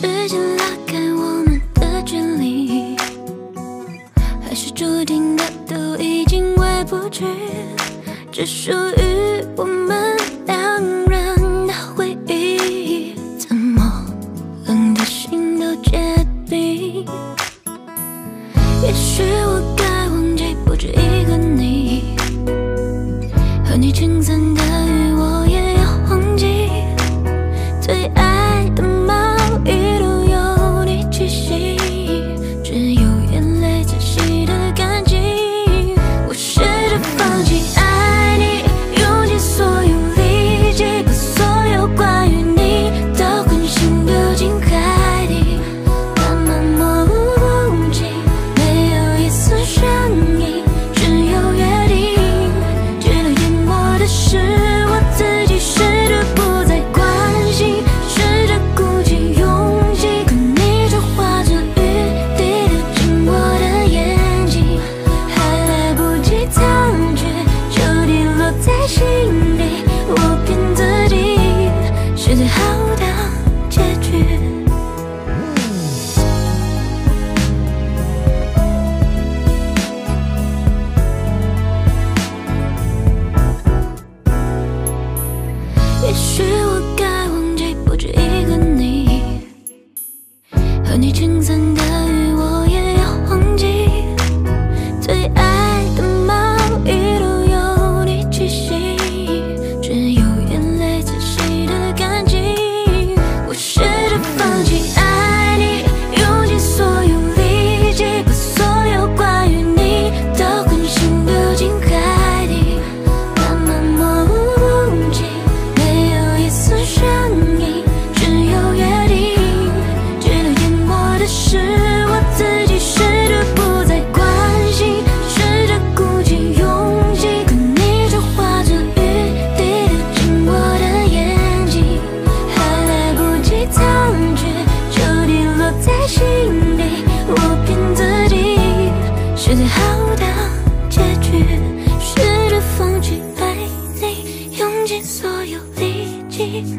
时间拉开我们的距离，还是注定的都已经回不去，只属于我们。我该忘记不止一个你和你撑伞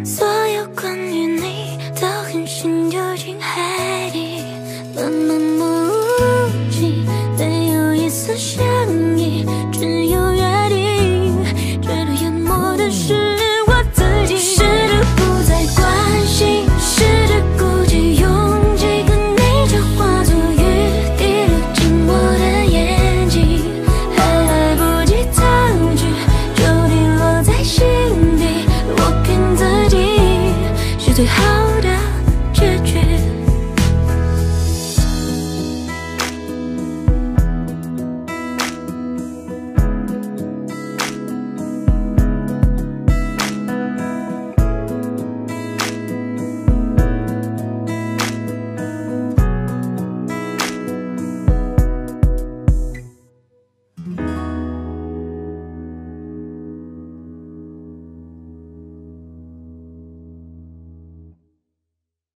所有关于。